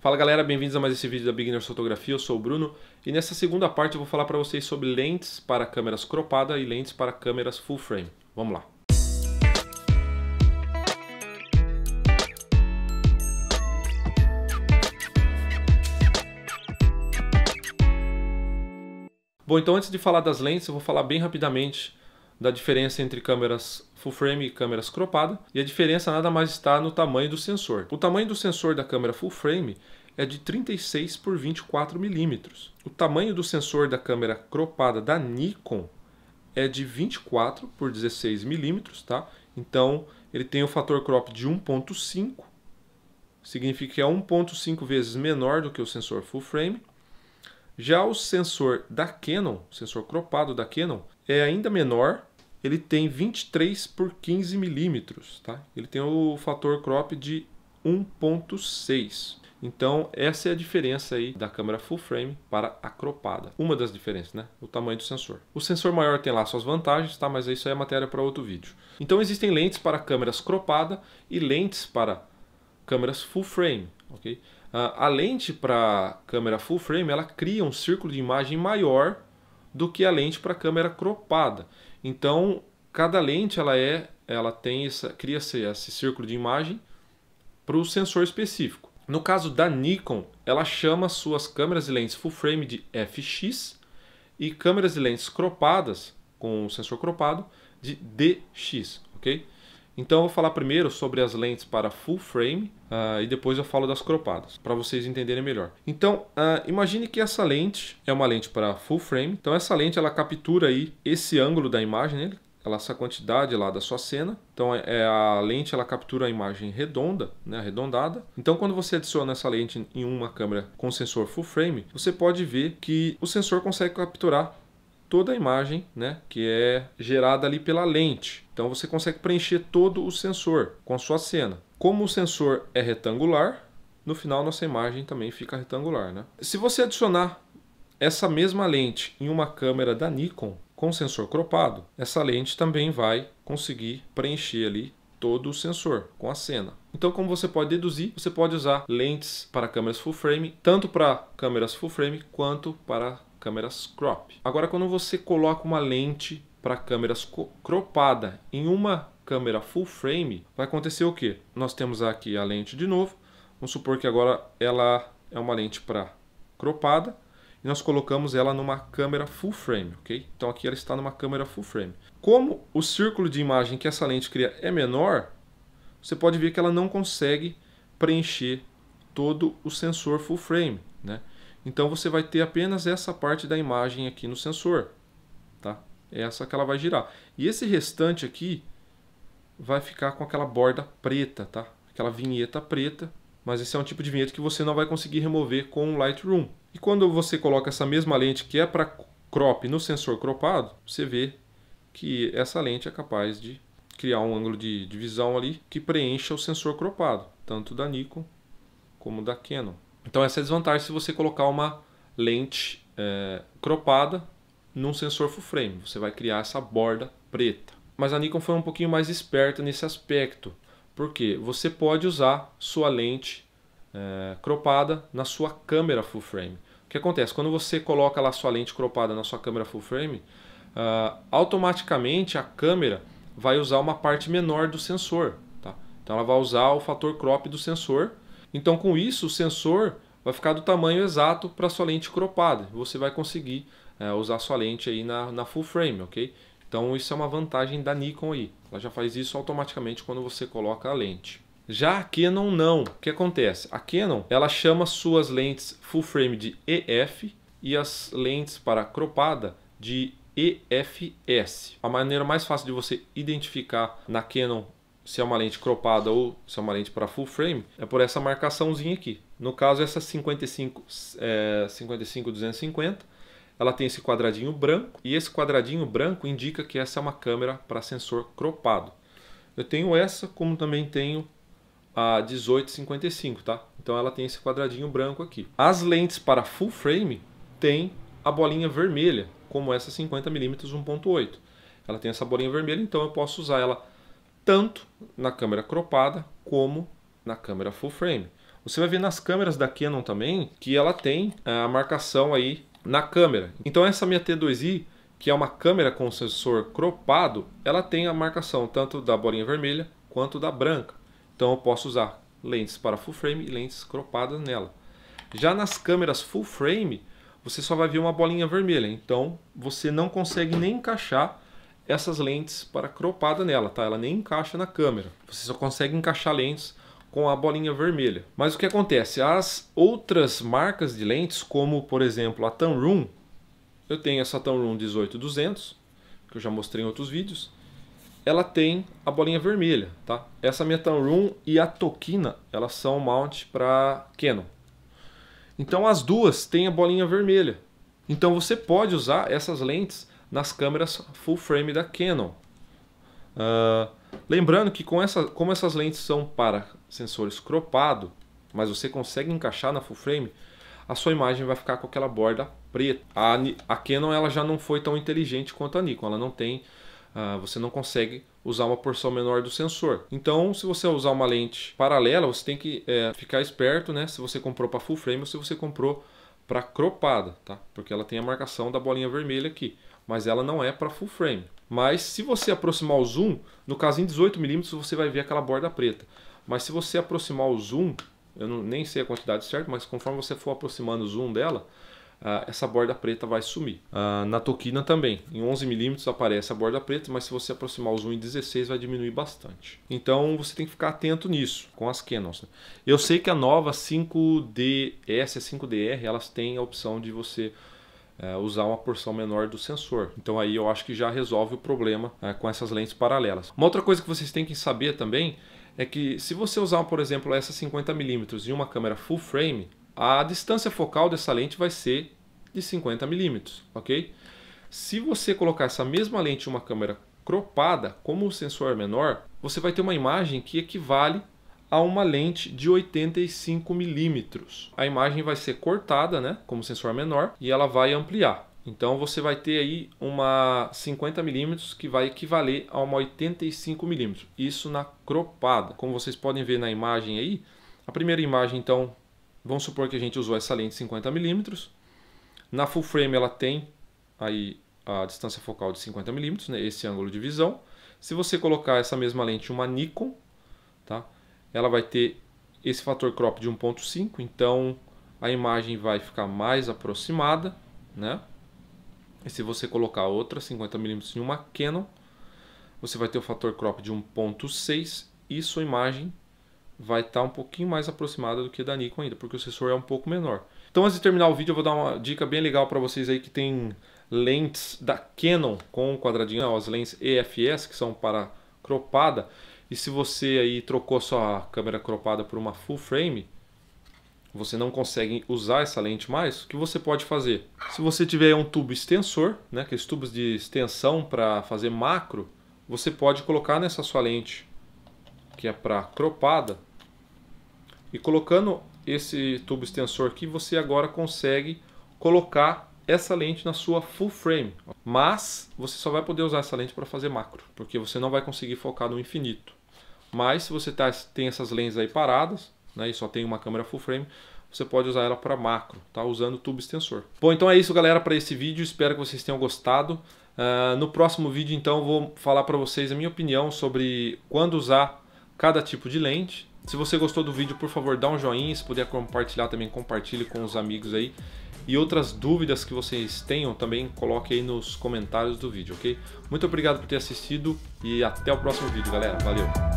Fala galera, bem-vindos a mais esse vídeo da Beginner Fotografia, eu sou o Bruno e nessa segunda parte eu vou falar para vocês sobre lentes para câmeras cropada e lentes para câmeras full frame. Vamos lá. Bom, então antes de falar das lentes, eu vou falar bem rapidamente da diferença entre câmeras full frame e câmeras cropada, e a diferença nada mais está no tamanho do sensor. O tamanho do sensor da câmera full frame é de 36 por 24 milímetros. O tamanho do sensor da câmera cropada da Nikon é de 24 por 16 milímetros, tá? Então ele tem o fator crop de 1.5, significa que é 1.5 vezes menor do que o sensor full frame. Já o sensor da Canon, o sensor cropado da Canon, é ainda menor, ele tem 23 por 15 milímetros, tá? Ele tem o fator crop de 1.6. Então, essa é a diferença aí da câmera full frame para a cropada. Uma das diferenças, né? O tamanho do sensor. O sensor maior tem lá suas vantagens, tá? Mas isso aí é matéria para outro vídeo. Então, existem lentes para câmeras cropada e lentes para câmeras full frame, ok? Uh, a lente para câmera full frame, ela cria um círculo de imagem maior do que a lente para câmera cropada. Então, cada lente ela é, ela tem essa, cria-se esse círculo de imagem para o sensor específico. No caso da Nikon, ela chama suas câmeras e lentes full frame de FX e câmeras e lentes cropadas com o sensor cropado de DX, ok? Então eu vou falar primeiro sobre as lentes para full frame uh, e depois eu falo das cropadas, para vocês entenderem melhor. Então, uh, imagine que essa lente é uma lente para full frame. Então essa lente ela captura aí esse ângulo da imagem, né? ela essa quantidade lá da sua cena. Então é, é a lente ela captura a imagem redonda, né, arredondada. Então quando você adiciona essa lente em uma câmera com sensor full frame, você pode ver que o sensor consegue capturar toda a imagem né, que é gerada ali pela lente. Então você consegue preencher todo o sensor com a sua cena. Como o sensor é retangular, no final nossa imagem também fica retangular. Né? Se você adicionar essa mesma lente em uma câmera da Nikon com sensor cropado, essa lente também vai conseguir preencher ali todo o sensor com a cena. Então, como você pode deduzir, você pode usar lentes para câmeras full frame, tanto para câmeras full frame quanto para câmeras crop. Agora, quando você coloca uma lente para câmeras cropada em uma câmera full frame, vai acontecer o que? Nós temos aqui a lente de novo. Vamos supor que agora ela é uma lente para cropada e nós colocamos ela numa câmera full frame, ok? Então aqui ela está numa câmera full frame. Como o círculo de imagem que essa lente cria é menor, você pode ver que ela não consegue preencher todo o sensor full frame, né? Então você vai ter apenas essa parte da imagem aqui no sensor, tá? Essa que ela vai girar. E esse restante aqui vai ficar com aquela borda preta, tá? Aquela vinheta preta, mas esse é um tipo de vinheta que você não vai conseguir remover com o Lightroom. E quando você coloca essa mesma lente que é para crop no sensor cropado, você vê que essa lente é capaz de criar um ângulo de, de visão ali que preencha o sensor cropado, tanto da Nikon como da Canon. Então essa é a desvantagem se você colocar uma lente é, cropada num sensor full frame. Você vai criar essa borda preta. Mas a Nikon foi um pouquinho mais esperta nesse aspecto. Porque você pode usar sua lente é, cropada na sua câmera full frame. O que acontece? Quando você coloca lá sua lente cropada na sua câmera full frame, uh, automaticamente a câmera vai usar uma parte menor do sensor. Tá? Então ela vai usar o fator crop do sensor então, com isso, o sensor vai ficar do tamanho exato para sua lente cropada. Você vai conseguir é, usar sua lente aí na, na full frame, ok? Então, isso é uma vantagem da Nikon aí. Ela já faz isso automaticamente quando você coloca a lente. Já a Canon não. O que acontece? A Canon ela chama suas lentes full frame de EF e as lentes para cropada de EFS. A maneira mais fácil de você identificar na Canon se é uma lente cropada ou se é uma lente para full frame, é por essa marcaçãozinha aqui. No caso, essa 55, é, 55 250, ela tem esse quadradinho branco e esse quadradinho branco indica que essa é uma câmera para sensor cropado. Eu tenho essa, como também tenho a 1855, tá? Então ela tem esse quadradinho branco aqui. As lentes para full frame tem a bolinha vermelha, como essa 50mm 1.8. Ela tem essa bolinha vermelha, então eu posso usar ela tanto na câmera cropada como na câmera full frame. Você vai ver nas câmeras da Canon também que ela tem é, a marcação aí na câmera. Então essa minha T2i, que é uma câmera com sensor cropado, ela tem a marcação tanto da bolinha vermelha quanto da branca. Então eu posso usar lentes para full frame e lentes cropadas nela. Já nas câmeras full frame, você só vai ver uma bolinha vermelha, então você não consegue nem encaixar essas lentes para cropada nela, tá? Ela nem encaixa na câmera. Você só consegue encaixar lentes com a bolinha vermelha. Mas o que acontece? As outras marcas de lentes, como por exemplo a Tamron, eu tenho essa Tamron 18200, que eu já mostrei em outros vídeos, ela tem a bolinha vermelha, tá? Essa minha Tamron e a Tokina, elas são mount para Canon. Então as duas têm a bolinha vermelha. Então você pode usar essas lentes nas câmeras full frame da Canon. Uh, lembrando que com essa, como essas lentes são para sensores cropado, mas você consegue encaixar na full frame, a sua imagem vai ficar com aquela borda preta. A, a Canon ela já não foi tão inteligente quanto a Nikon, ela não tem Uh, você não consegue usar uma porção menor do sensor. Então, se você usar uma lente paralela, você tem que é, ficar esperto, né? Se você comprou para full frame ou se você comprou para cropada, tá? Porque ela tem a marcação da bolinha vermelha aqui, mas ela não é para full frame. Mas se você aproximar o zoom, no caso em 18mm você vai ver aquela borda preta. Mas se você aproximar o zoom, eu não, nem sei a quantidade certa, mas conforme você for aproximando o zoom dela, uh, essa borda preta vai sumir. Uh, na Tokina também, em 11mm aparece a borda preta, mas se você aproximar o zoom em 16 vai diminuir bastante. Então você tem que ficar atento nisso com as Canons. Né? Eu sei que a nova 5DS, 5DR, elas têm a opção de você uh, usar uma porção menor do sensor. Então aí eu acho que já resolve o problema uh, com essas lentes paralelas. Uma outra coisa que vocês têm que saber também é que se você usar, por exemplo, essa 50mm em uma câmera full frame, a distância focal dessa lente vai ser de 50 milímetros, ok? Se você colocar essa mesma lente em uma câmera cropada, como o sensor é menor, você vai ter uma imagem que equivale a uma lente de 85 milímetros. A imagem vai ser cortada, né, como sensor menor, e ela vai ampliar. Então você vai ter aí uma 50 milímetros que vai equivaler a uma 85 milímetros. Isso na cropada. Como vocês podem ver na imagem aí, a primeira imagem então Vamos supor que a gente usou essa lente 50mm. Na full frame ela tem aí a distância focal de 50mm, né, esse ângulo de visão. Se você colocar essa mesma lente uma Nikon, tá, ela vai ter esse fator crop de 1.5, então a imagem vai ficar mais aproximada. Né? E se você colocar outra 50mm em uma Canon, você vai ter o fator crop de 1.6 e sua imagem vai estar tá um pouquinho mais aproximada do que da Nikon ainda, porque o sensor é um pouco menor. Então antes de terminar o vídeo eu vou dar uma dica bem legal para vocês aí que tem lentes da Canon com quadradinho, as lentes EFS que são para cropada. E se você aí trocou sua câmera cropada por uma full frame, você não consegue usar essa lente mais, o que você pode fazer? Se você tiver um tubo extensor, né, aqueles tubos de extensão para fazer macro, você pode colocar nessa sua lente que é para cropada, e colocando esse tubo extensor aqui, você agora consegue colocar essa lente na sua full frame. Mas você só vai poder usar essa lente para fazer macro, porque você não vai conseguir focar no infinito. Mas se você tá, tem essas lentes aí paradas, né, e só tem uma câmera full frame, você pode usar ela para macro, tá? usando o tubo extensor. Bom, então é isso galera para esse vídeo, espero que vocês tenham gostado. Uh, no próximo vídeo então vou falar para vocês a minha opinião sobre quando usar cada tipo de lente. Se você gostou do vídeo, por favor, dá um joinha. Se puder compartilhar também, compartilhe com os amigos aí. E outras dúvidas que vocês tenham também coloque aí nos comentários do vídeo, ok? Muito obrigado por ter assistido e até o próximo vídeo, galera. Valeu!